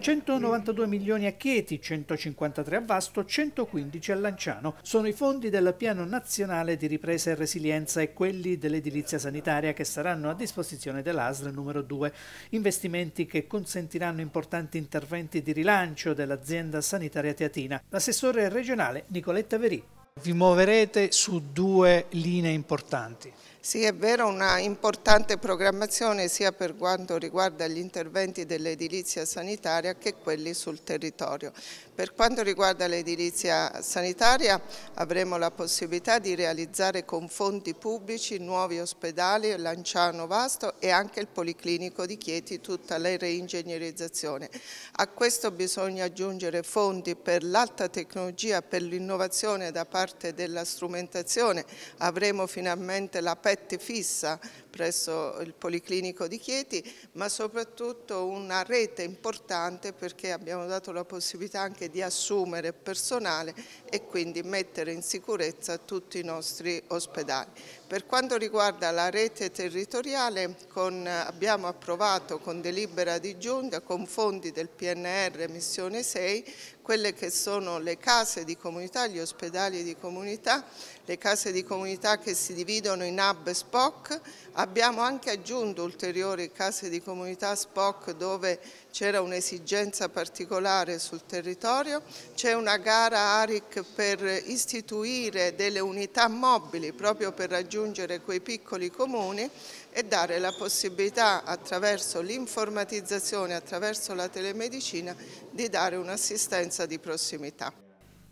192 milioni a Chieti, 153 a Vasto, 115 a Lanciano. Sono i fondi del Piano Nazionale di Ripresa e Resilienza e quelli dell'edilizia sanitaria che saranno a disposizione dell'ASL numero 2. Investimenti che consentiranno importanti interventi di rilancio dell'azienda sanitaria teatina. L'assessore regionale Nicoletta Verì. Vi muoverete su due linee importanti. Sì, è vero, una importante programmazione sia per quanto riguarda gli interventi dell'edilizia sanitaria che quelli sul territorio. Per quanto riguarda l'edilizia sanitaria avremo la possibilità di realizzare con fondi pubblici nuovi ospedali, Lanciano Vasto e anche il Policlinico di Chieti, tutta la reingegnerizzazione. A questo bisogna aggiungere fondi per l'alta tecnologia, per l'innovazione da parte della strumentazione. Avremo finalmente la PET fissa presso il Policlinico di Chieti, ma soprattutto una rete importante perché abbiamo dato la possibilità anche di assumere personale e quindi mettere in sicurezza tutti i nostri ospedali. Per quanto riguarda la rete territoriale con, abbiamo approvato con delibera di giunta con fondi del PNR missione 6 quelle che sono le case di comunità, gli ospedali di comunità, le case di comunità che si dividono in hub e SPOC, abbiamo anche aggiunto ulteriori case di comunità SPOC dove c'era un'esigenza particolare sul territorio, c'è una gara ARIC per istituire delle unità mobili proprio per raggiungere quei piccoli comuni e dare la possibilità attraverso l'informatizzazione, attraverso la telemedicina, di dare un'assistenza di prossimità.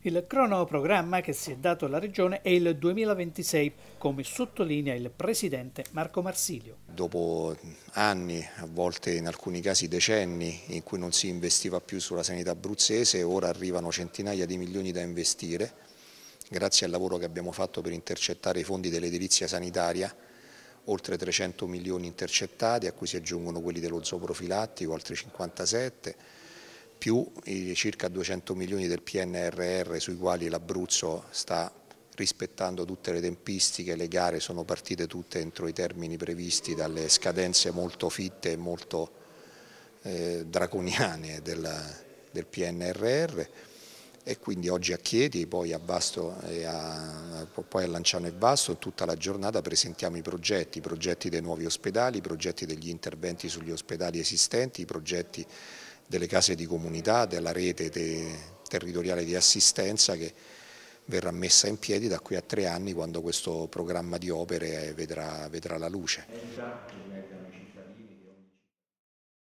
Il cronoprogramma che si è dato alla Regione è il 2026, come sottolinea il Presidente Marco Marsilio. Dopo anni, a volte in alcuni casi decenni, in cui non si investiva più sulla sanità abruzzese, ora arrivano centinaia di milioni da investire, grazie al lavoro che abbiamo fatto per intercettare i fondi dell'edilizia sanitaria, oltre 300 milioni intercettati, a cui si aggiungono quelli dello zooprofilattico, altri 57 più i circa 200 milioni del PNRR sui quali l'Abruzzo sta rispettando tutte le tempistiche, le gare sono partite tutte entro i termini previsti dalle scadenze molto fitte e molto eh, draconiane del, del, PNRR e quindi oggi a Chieti, poi a, Basto e a, poi a Lanciano e Basto, tutta la giornata presentiamo i progetti, i progetti dei nuovi ospedali, i progetti degli interventi sugli ospedali esistenti, i progetti delle case di comunità, della rete territoriale di assistenza che verrà messa in piedi da qui a tre anni quando questo programma di opere vedrà, vedrà la luce.